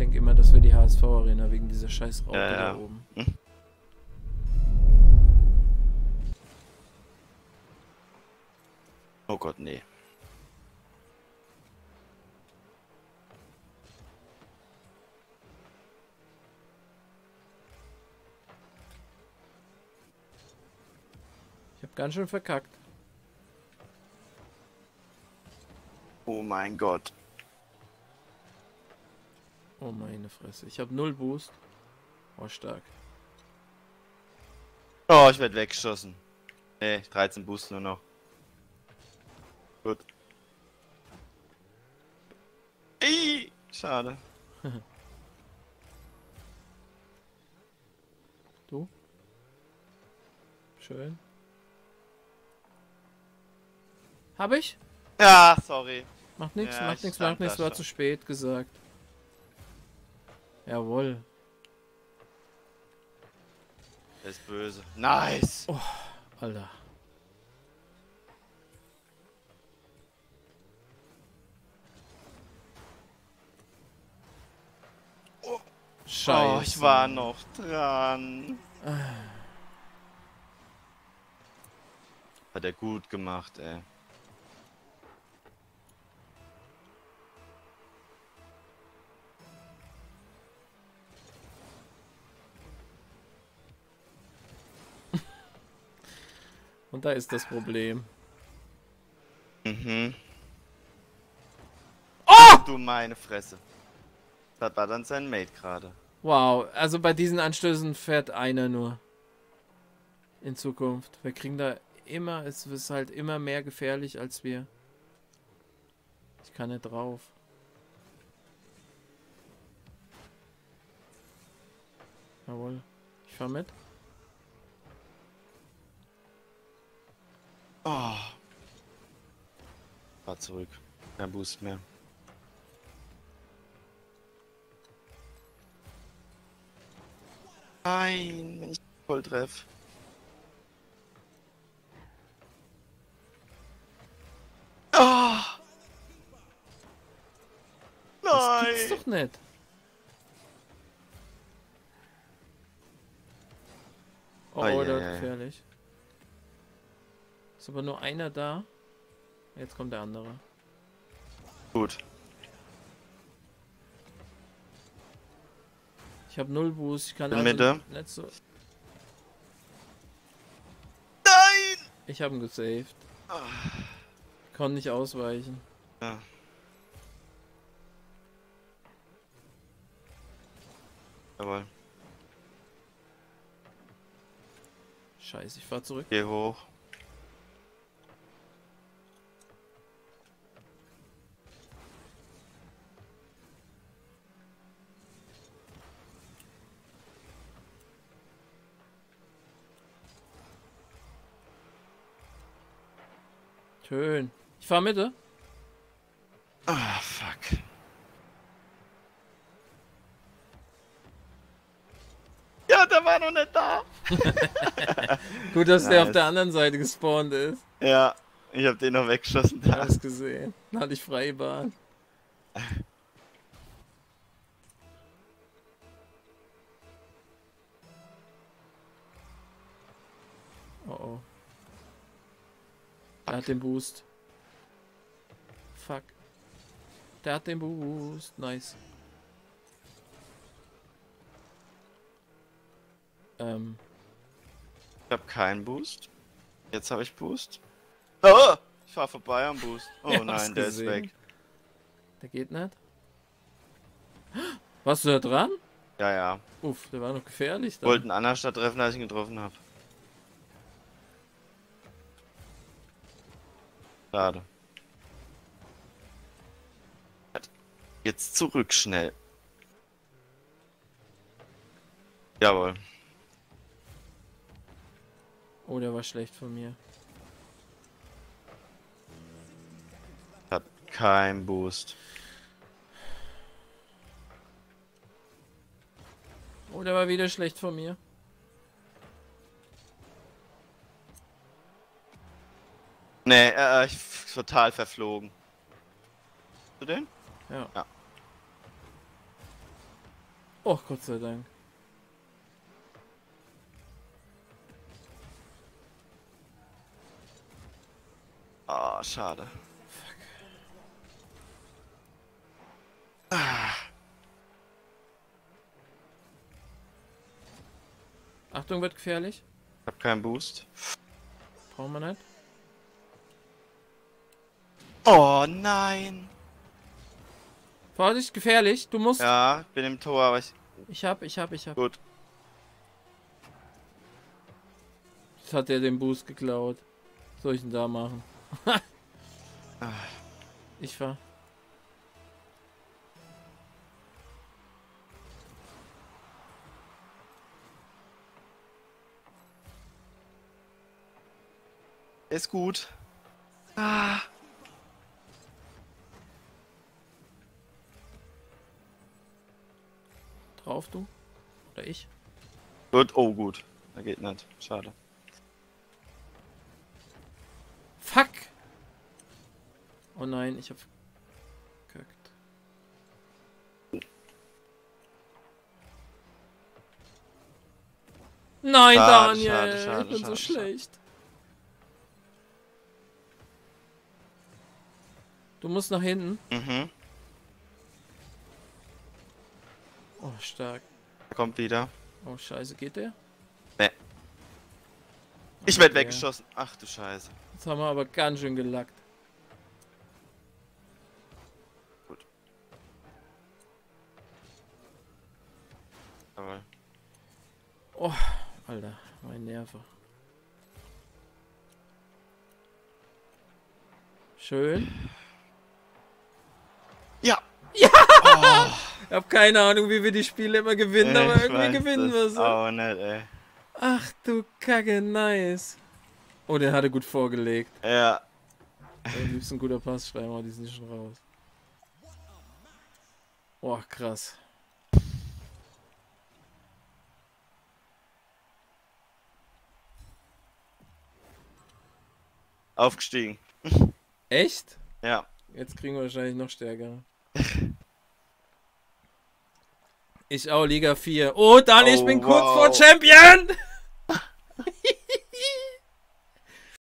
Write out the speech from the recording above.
denke immer, das wäre die HSV-Arena wegen dieser scheiß Raupe Ja, ja. da oben. Hm. Oh Gott, nee. Ich habe ganz schön verkackt. Oh mein Gott. Oh meine Fresse. Ich habe null Boost. Oh, stark. Oh, ich werde weggeschossen. Nee, 13 Boost nur noch. Gut. Ih, schade. Du? Schön. Hab ich? Ja, sorry. Macht nichts, Ja, macht ich nichts, macht nichts. War zu spät gesagt. Jawohl. Der ist böse. Nice. Alter. Scheiße. Oh, ich war noch dran. Hat er gut gemacht, ey. Und da ist das Problem. Mhm. Oh! Du meine Fresse. Das war dann sein Mate gerade. Wow, also bei diesen Anstößen fährt einer nur. In Zukunft. Wir kriegen da immer, es ist halt immer mehr gefährlich als wir. Ich kann nicht drauf. Jawohl. Ich fahr mit. Oh. Fahr zurück. Kein Boost mehr. Nein, wenn ich voll treff. Ah! Das gibt's Nein! doch nicht. Oh, oh, der ei, wird ei. Ist aber nur einer da. Jetzt kommt der andere. Gut. Ich habe null Boost. Ich kann In also Mitte. nicht so. Nein! Ich habe ihn gesaved. Ah. Konnte nicht ausweichen. Ja. Jawohl. Scheiße, ich fahr zurück. Geh hoch. Schön. Ich fahr Mitte. Ah, fuck. Ja, der war noch nicht da. Gut, dass der auf Nice. der anderen Seite gespawnt ist. Ja, ich hab den noch weggeschossen. Da. Alles gesehen. Dann hatte ich freie Bahn. Oh oh. Der hat den Boost. Fuck. Der hat den Boost. Nice. Ähm. Ich hab keinen Boost. Jetzt habe ich Boost. Oh, ich fahr vorbei am Boost. Oh hab's nein, der gesehen. ist weg. Der geht nicht. Warst du da dran? Ja, ja. Uff, der war noch gefährlich. Da. Wollte einen anderen Stadt treffen, als ich ihn getroffen habe. Schade. Jetzt zurück schnell. Jawohl. Oh, der war schlecht von mir. Hat kein Boost. Oh, der war wieder schlecht von mir. Nee, äh, ich f- total verflogen. Du den? Ja. Ja. Oh, Gott sei Dank. Ah, schade. Achtung, wird gefährlich. Ich hab keinen Boost. Brauchen wir nicht. Oh nein. Vorsicht, gefährlich. Du musst. Ja, bin im Tor, aber ich. Ich hab, ich hab, ich hab. Gut. Jetzt hat er den Boost geklaut. Was soll ich denn da machen? ich fahr. Ist gut. Ah. Drauf, du? Oder ich? Gut, oh gut. Da geht nicht. Schade. Fuck! Oh nein, ich hab verkackt. Nein, Schade, Daniel, schade, schade, ich bin so schlecht. Du musst nach hinten. Mhm. Oh, stark. Er kommt wieder. Oh, scheiße, geht der? Nee. Ich werd Okay. weggeschossen. Ach du Scheiße. Jetzt haben wir aber ganz schön gelackt. Jawohl. Oh, Alter, mein Nerven. Schön. Ich hab keine Ahnung, wie wir die Spiele immer gewinnen, aber Ich irgendwie gewinnen wir so. auch nicht, ey. Ach du Kacke, nice. Oh, den hat er gut vorgelegt. Ja. Am liebsten guter Pass, schreiben wir die sind schon raus. Oh, krass. Aufgestiegen. Echt? Ja. Jetzt kriegen wir wahrscheinlich noch stärker. Ich auch, Liga 4. Oh, dann, ich Oh, bin kurz wow. vor Champion!